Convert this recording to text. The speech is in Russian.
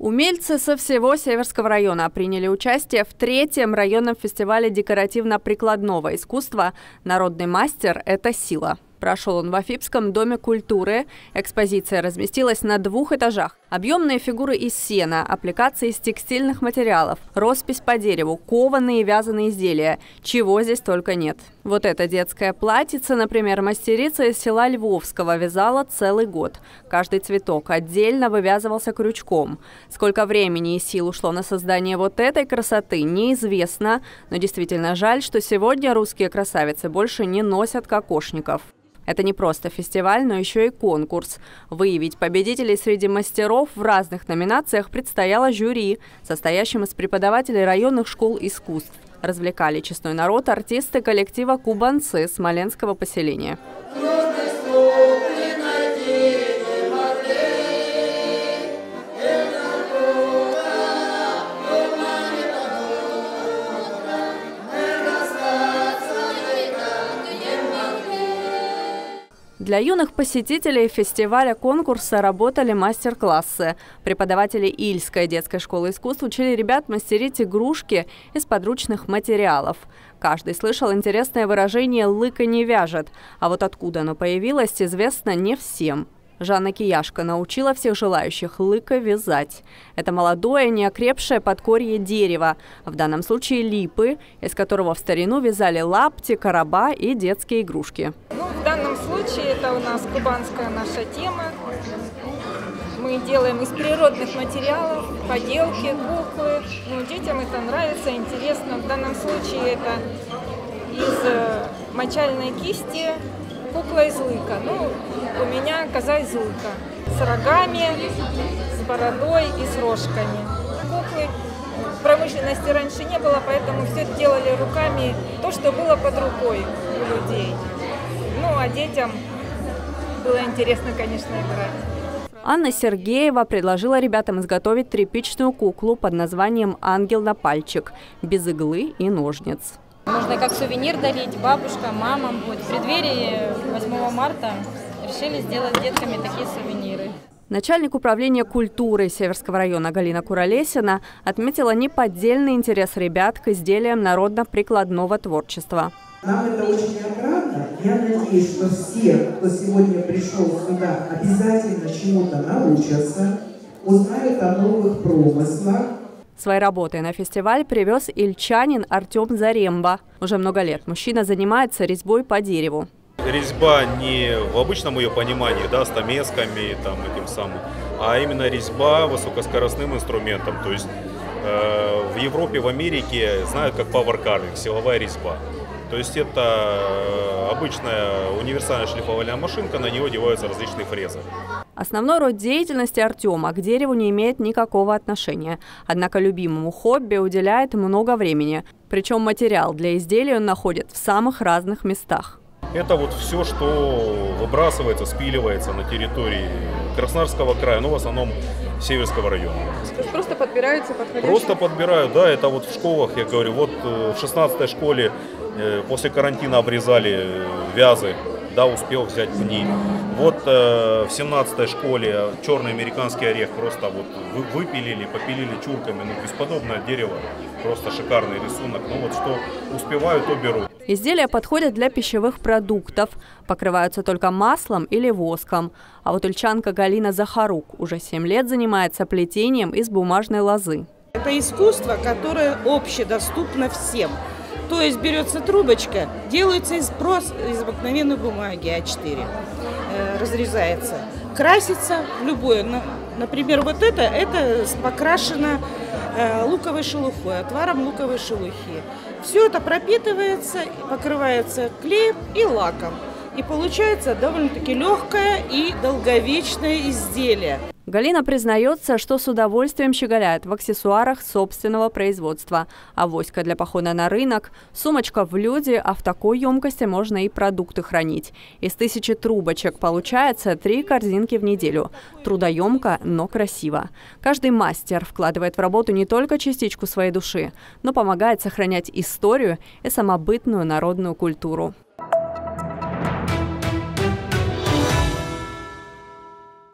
Умельцы со всего Северского района приняли участие в третьем районном фестивале декоративно-прикладного искусства «Народный мастер – это сила». Прошел он в Афипском доме культуры. Экспозиция разместилась на двух этажах. Объемные фигуры из сена, аппликации из текстильных материалов, роспись по дереву, кованые и вязаные изделия. Чего здесь только нет. Вот эта детская платьица, например, мастерица из села Львовского вязала целый год. Каждый цветок отдельно вывязывался крючком. Сколько времени и сил ушло на создание вот этой красоты, неизвестно. Но действительно жаль, что сегодня русские красавицы больше не носят кокошников. Это не просто фестиваль, но еще и конкурс. Выявить победителей среди мастеров в разных номинациях предстояло жюри, состоящим из преподавателей районных школ искусств. Развлекали честной народ артисты коллектива «Кубанцы» Смоленского поселения. Для юных посетителей фестиваля конкурса работали мастер-классы. Преподаватели Ильской детской школы искусств учили ребят мастерить игрушки из подручных материалов. Каждый слышал интересное выражение «лыка не вяжет», а вот откуда оно появилось, известно не всем. Жанна Кияшка научила всех желающих лыка вязать. Это молодое, неокрепшее подкорье дерева, в данном случае липы, из которого в старину вязали лапти, короба и детские игрушки. Ну, в данном случае это у нас кубанская наша тема. Мы делаем из природных материалов поделки, куклы. Ну, детям это нравится, интересно. В данном случае это из э, мочальной кисти кукла из лыка. Ну, у меня коза из лыка. С рогами, с бородой и с рожками. Куклы промышленности раньше не было, поэтому все делали руками то, что было под рукой у людей. Ну, а детям было интересно, конечно, играть. Анна Сергеева предложила ребятам изготовить тряпичную куклу под названием «Ангел на пальчик» без иглы и ножниц. Можно как сувенир дарить бабушкам, мамам. Вот в преддверии 8 марта решили сделать детками такие сувениры. Начальник управления культуры Северского района Галина Куролесина отметила неподдельный интерес ребят к изделиям народно-прикладного творчества. Нам это очень отрадно. Я надеюсь, что все, кто сегодня пришел сюда, обязательно чему-то научатся, узнают о новых промыслах, Своей работой на фестиваль привез ильчанин Артем Заремба. Уже много лет мужчина занимается резьбой по дереву. Резьба не в обычном ее понимании, да, стамесками, там, этим самым, а именно резьба высокоскоростным инструментом. То есть э, в Европе, в Америке знают как power carving, силовая резьба. То есть это э, обычная универсальная шлифовальная машинка, на нее одеваются различные фрезы. Основной род деятельности Артема к дереву не имеет никакого отношения. Однако любимому хобби уделяет много времени. Причем материал для изделия он находит в самых разных местах. Это вот все, что выбрасывается, спиливается на территории Краснодарского края, ну в основном Северского района. Просто подбираются подходящие? Просто подбирают, да, это вот в школах, я говорю, вот э, в 16 школе после карантина обрезали э, вязы, да, успел взять пни. Вот э, в 17 школе черный американский орех просто вот выпилили, попилили чурками, ну бесподобное дерево, просто шикарный рисунок. Ну вот что успеваю, то беру. Изделия подходят для пищевых продуктов, покрываются только маслом или воском. А вот ульчанка Галина Захарук уже 7 лет занимается плетением из бумажной лозы. Это искусство, которое общедоступно всем. То есть берется трубочка, делается из, прос, из обыкновенной бумаги А4, э, разрезается, красится любое. Например, вот это, это покрашено э, луковой шелухой, отваром луковой шелухи. Все это пропитывается, покрывается клеем и лаком. И получается довольно-таки легкое и долговечное изделие. Галина признается, что с удовольствием щеголяет в аксессуарах собственного производства. Авоська для похода на рынок, сумочка в люди, а в такой емкости можно и продукты хранить. Из тысячи трубочек получается три корзинки в неделю. Трудоемко, но красиво. Каждый мастер вкладывает в работу не только частичку своей души, но помогает сохранять историю и самобытную народную культуру.